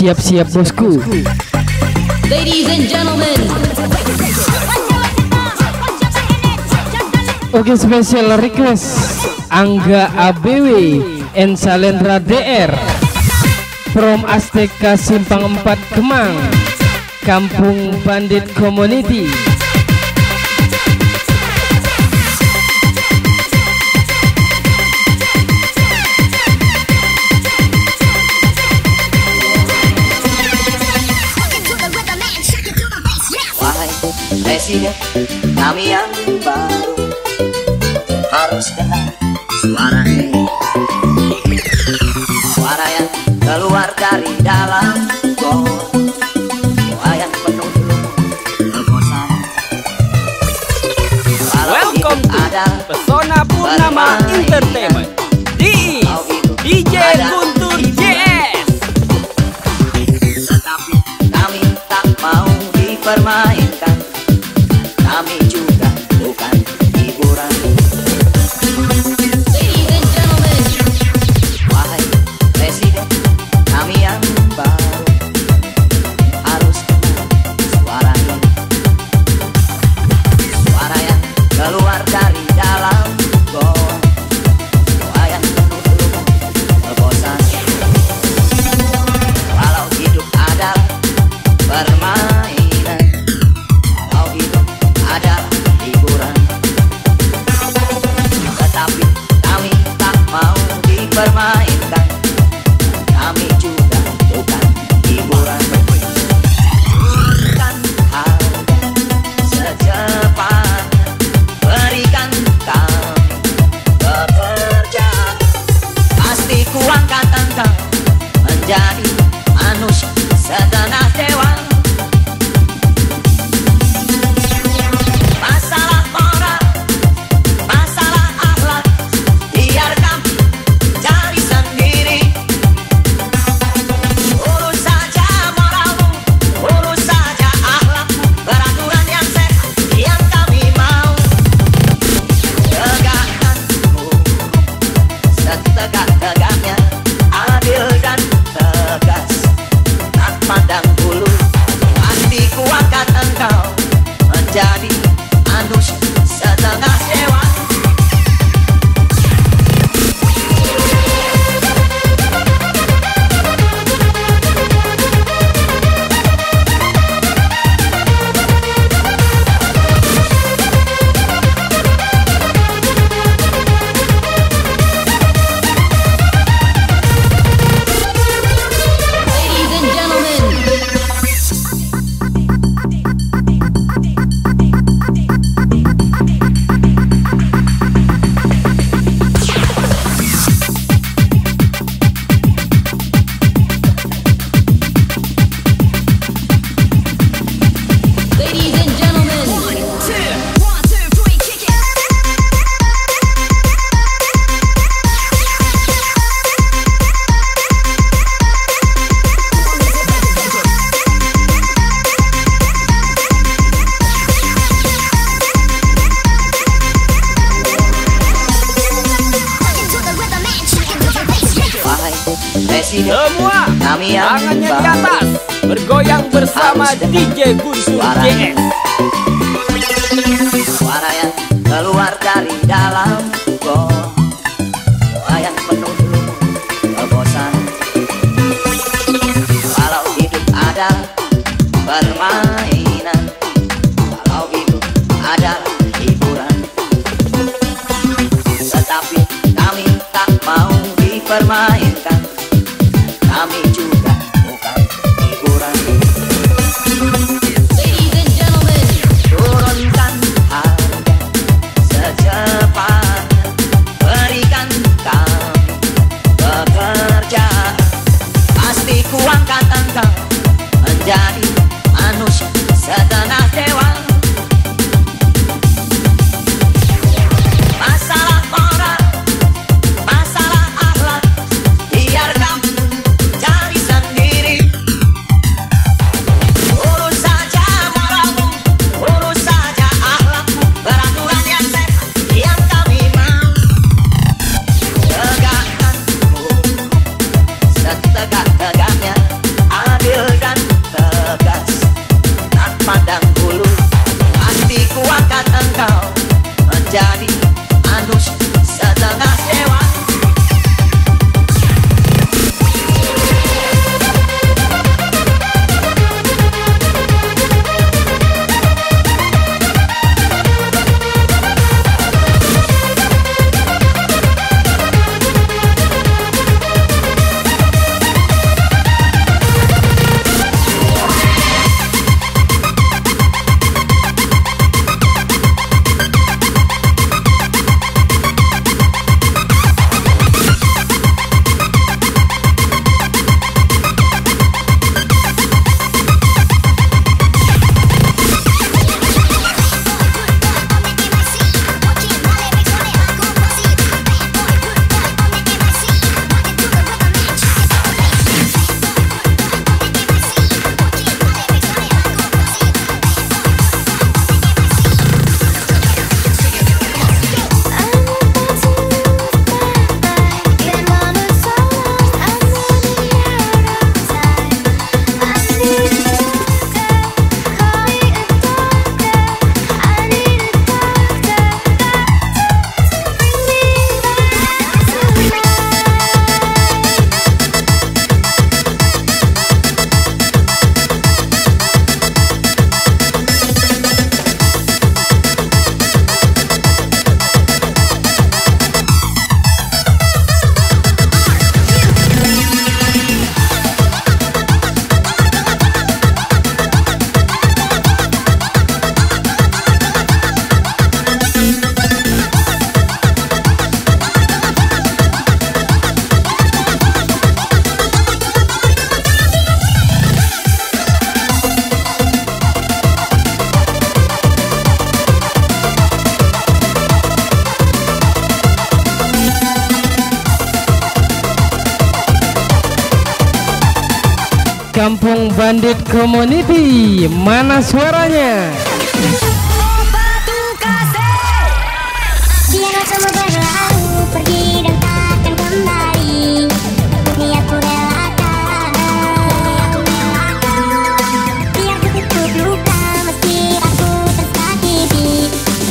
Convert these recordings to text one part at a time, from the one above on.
Siap-siap bosku. Ladies and gentlemen. Oke special request Angga ABW and Salendra DR from Azteca Simpang 4 Kemang Kampung Bandit Community kami yang baru Harus dengar suara ini. Suara yang keluar dari dalam goa Goa yang penuh kebosanan Welcome to ada Pesona Purnama Entertainment. Di DJ Guntur JS Tetapi kami yang tangannya di atas. Bergoyang bersama DJ Guntur suara. JS Suara yang keluar dari dalam hidup permainan hidup hiburan. Tetapi kami tak mau dipermainkan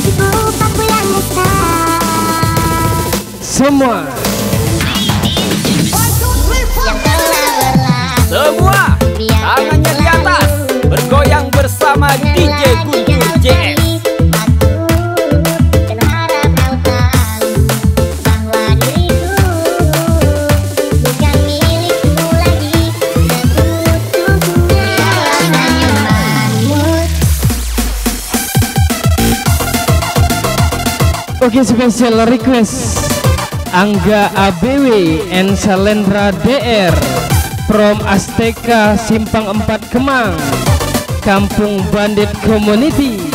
Cukup aku yang besar. Semua. Yang telah berlalu. Semua bersama DJ Oke special request. Angga ABW and Salendra DR From Azteca Simpang 4 Kemang Kampung Bandit Community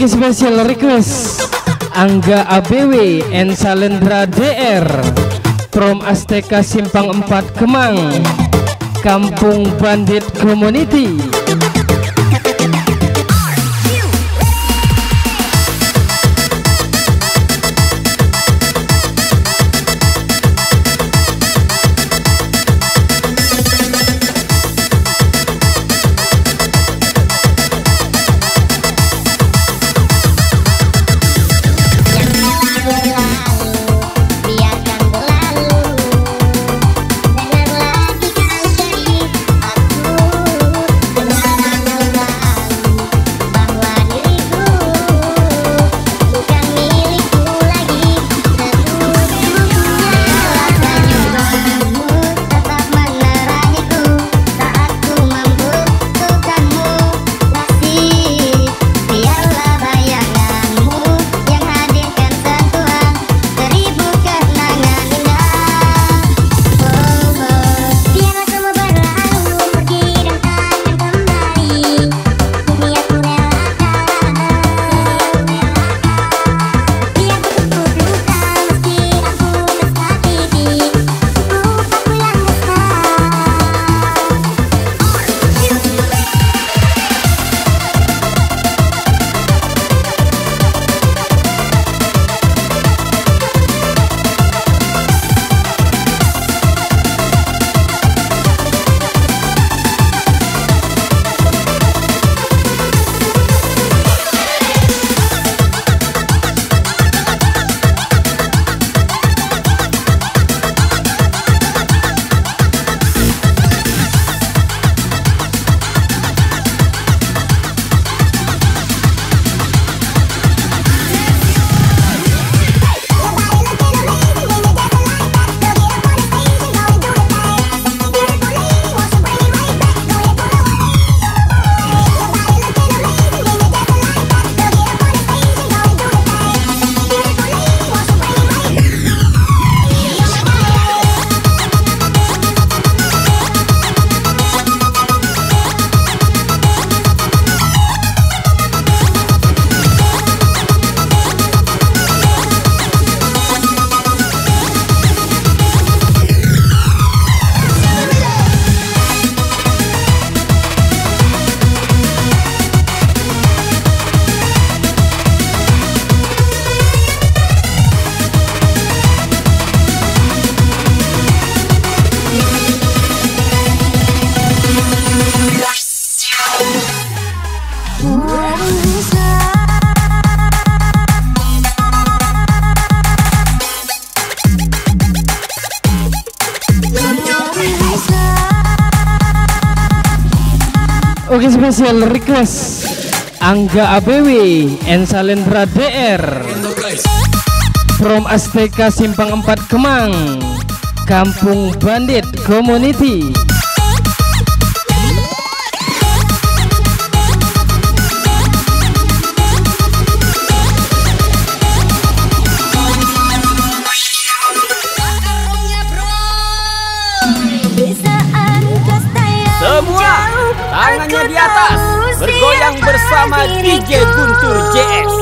lagi spesial request. Angga ABW and Salendra DR From Azteca Simpang 4 Kemang. Kampung Bandit Community. Oke spesial request Angga ABW and Salendra DR From Azteca Simpang 4 Kemang Kampung Bandit Community. tangannya di atas. Bergoyang bersama DJ Guntur JS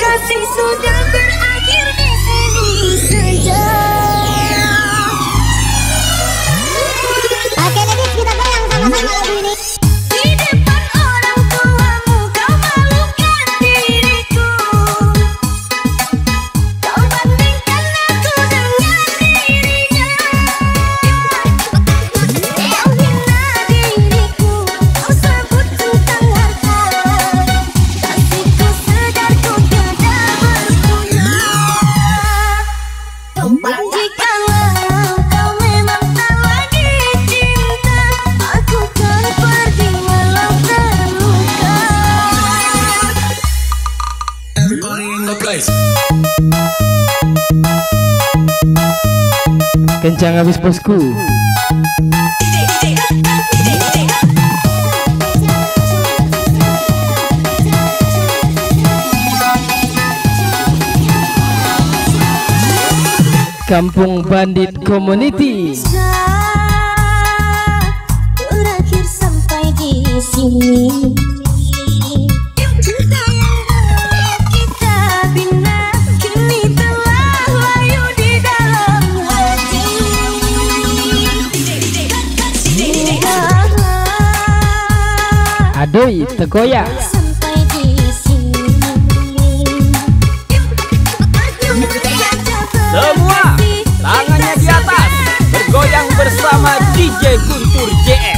Kasih sudah berakhir di sini saja. Oke, ladies, kita goyang sama-sama. Jangan habis bosku Kampung Bandit Community Terakhir sampai di sini di sini. Semua tangannya di atas. Bergoyang bersama DJ Guntur JS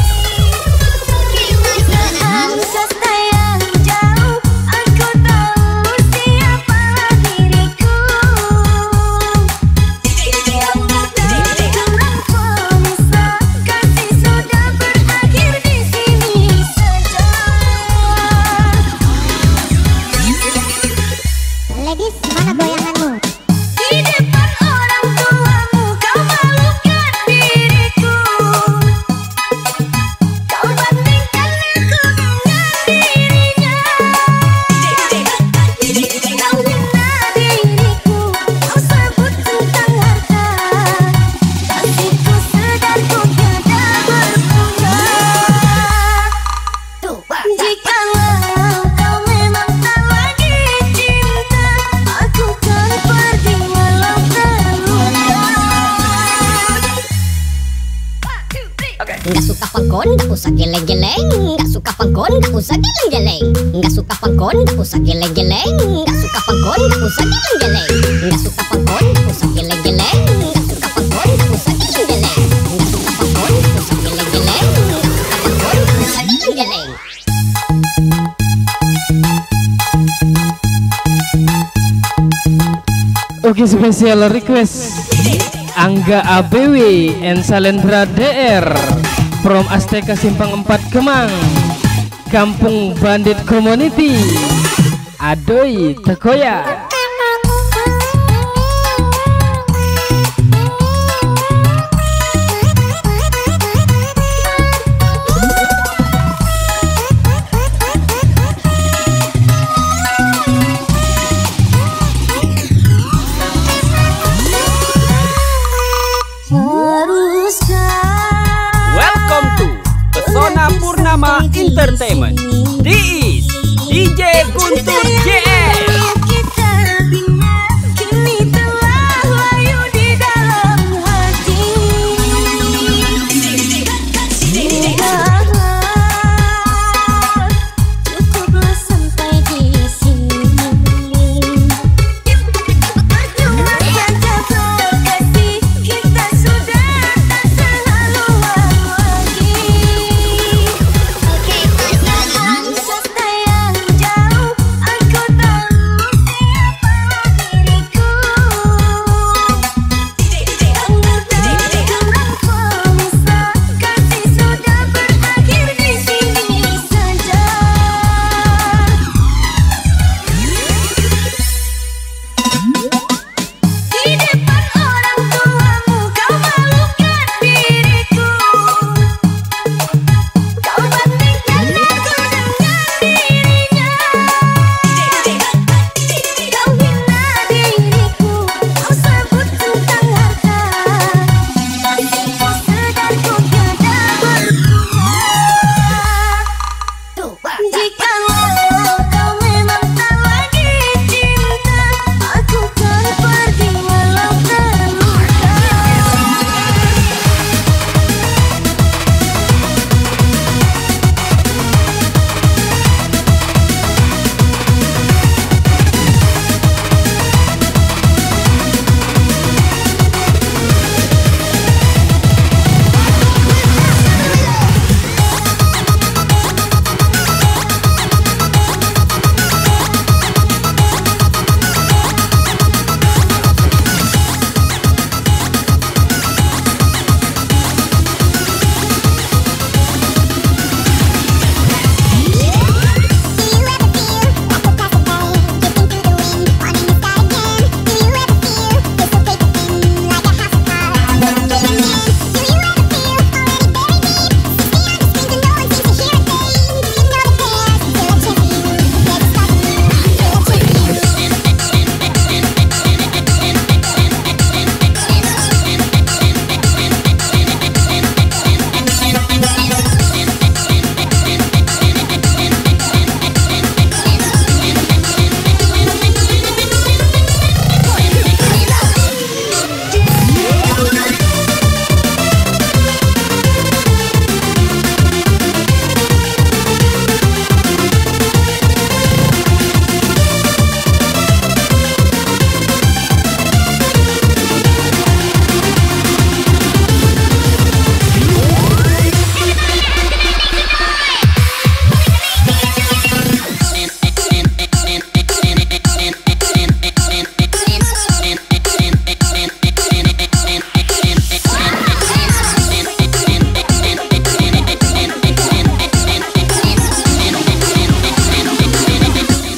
pangkon, nggak usah geleng-geleng. Nggak suka pangkon, nggak usah geleng-geleng. Nggak suka pangkon, nggak usah geleng-geleng. Nggak suka nggak usah geleng-geleng. Nggak suka nggak usah geleng-geleng nggak usah geleng-geleng. Oke spesial request. Angga ABW and Salendra DR From Asteka Simpang 4 Kemang Kampung Bandit Community. Adoy Tekoya Entertainment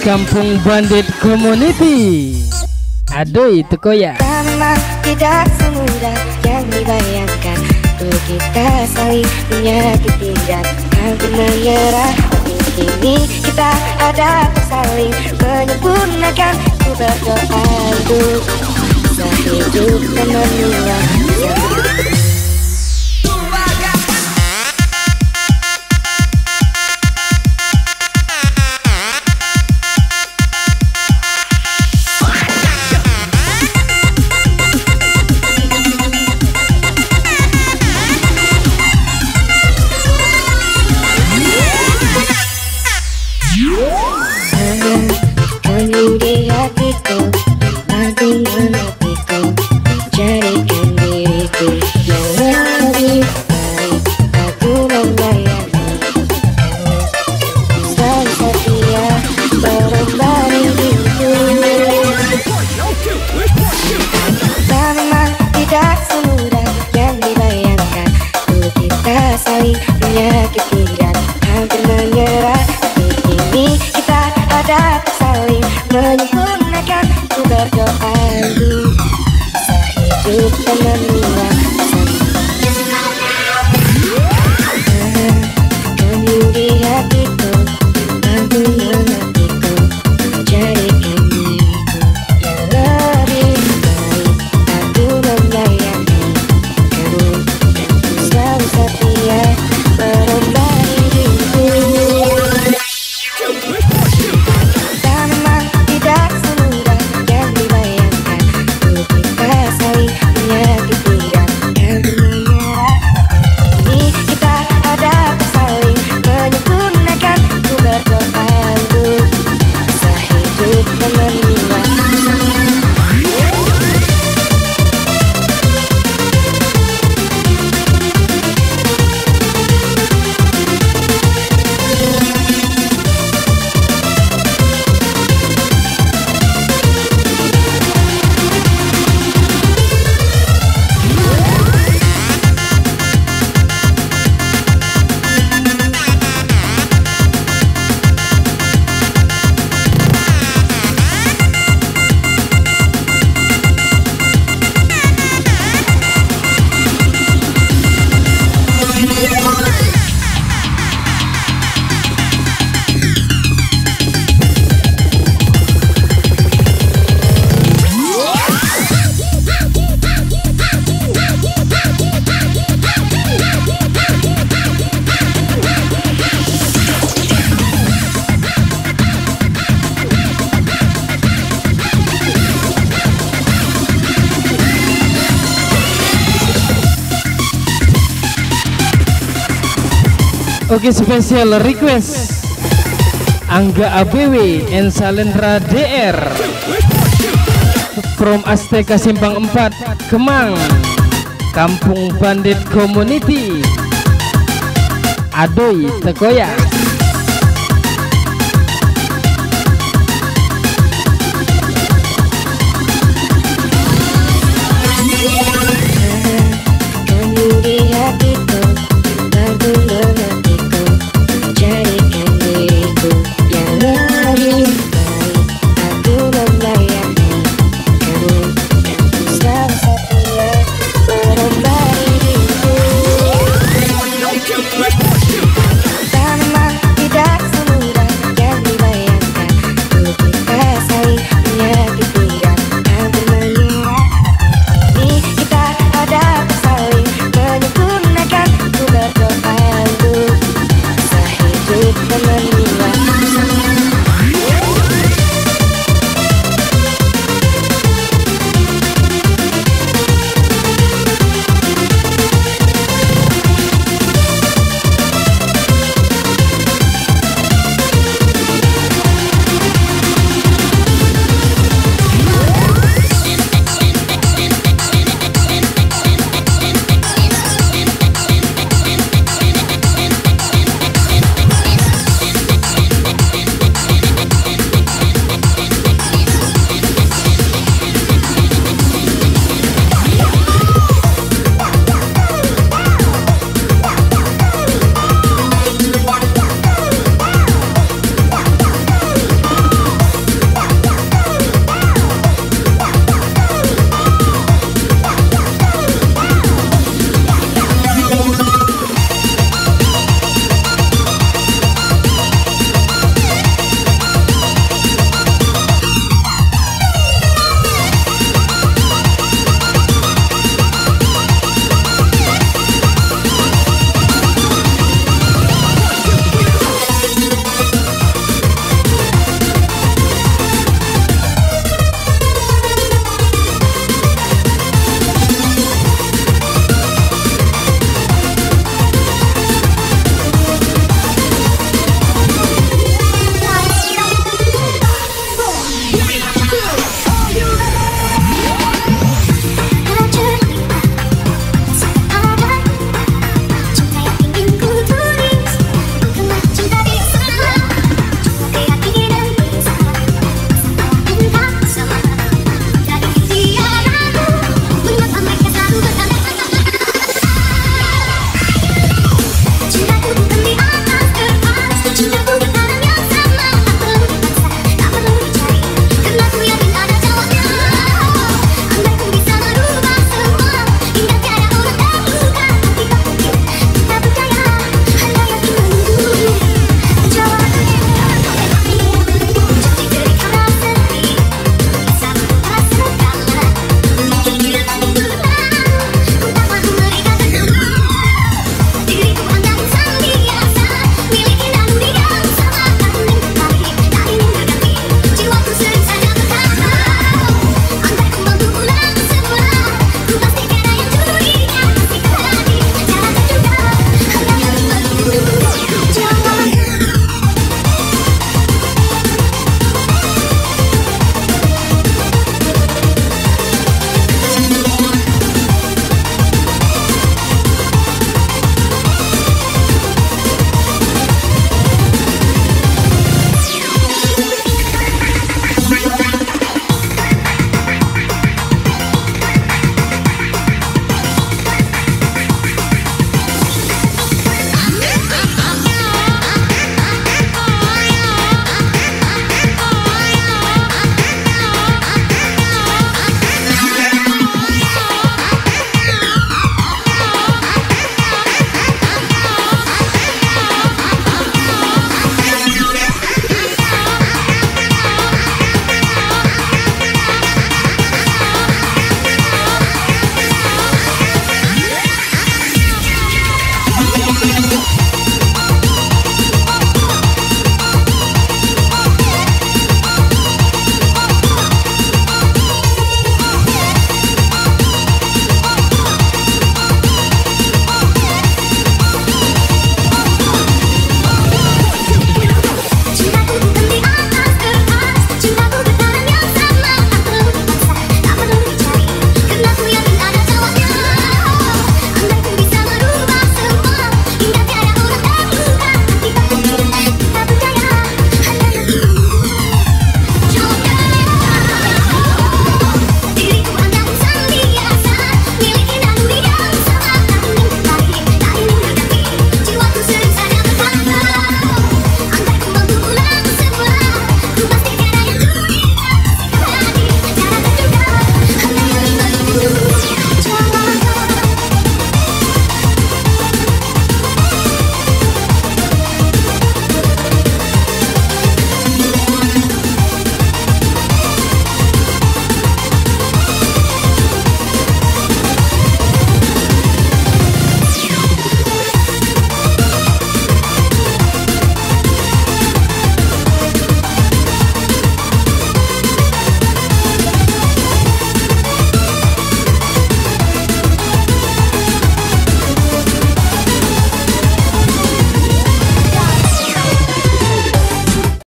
Kampung Bandit Community. Aduh itu ya. Memang tidak semudah yang dibayangkan Untuk kita saling menyakiti dan hampir menyerah. Tapi kini kita ada saling menyempurnakan Ku berdoa untuk bisa hidup hidup Oke spesial request. Angga ABW and Salendra DR From Azteca Simpang 4 Kemang Kampung Bandit Community. Adoy Tekoya